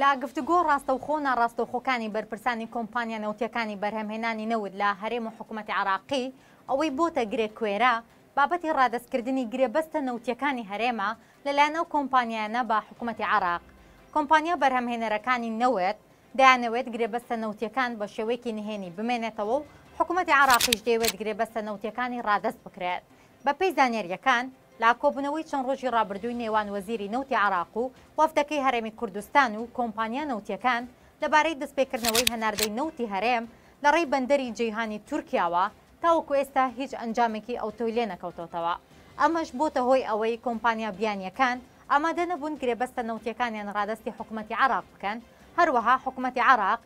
لە گفتوگۆ ڕاستەوخۆ و ناڕاستەوخۆکانی بەرپرسانی کۆمپانیا نەوتییەکانی بەرهەمهێنانی نەوت لە هەرێم و حکومەتی عێراقی، ئەوەی بۆتە گرێکوێرە، بابەتی ڕادەستکردنی گرێبەستە نەوتییەکانی هەرێمە لەلایەن ئەو کۆمپانیایانە بە حکومەتی عێراق. کۆمپانیا بەرهەمهێنەرەکانی نەوت دەیانەوێت گرێبەستە نەوتییەکان بە شێوەیەکی نهێنی بمێنێتەوە و حکومەتی عێراقیش دەیەوێت گرێبەستە نەوتییەکانی ڕادەست بکرێت. بەپێی زانیارییەکان، لە کۆبوونەوەی چەند ڕۆژی ڕابردووی نێوان وەزیری نەوتی عێراق و وەفدەکەی هەرێمی کوردستان و کۆمپانیا نەوتییەکان لەبارەی دەستپێکردنەوەی هەناردەی نەوتی هەرێم لەڕێی بەندەری جەیهانی تورکیاوە، تاوەکو ئێستا هیچ ئەنجامێکی ئەوتۆی لێنەکەوتۆتەوە، ئەمەش بۆتە هۆی ئەوەی کۆمپانیا بیانییەکان ئامادەنەبوون گرێبەستە نەوتییەکانیان ڕادەستی حکومەتی عێراق بکەن، هەروەها حکومەتی عێراق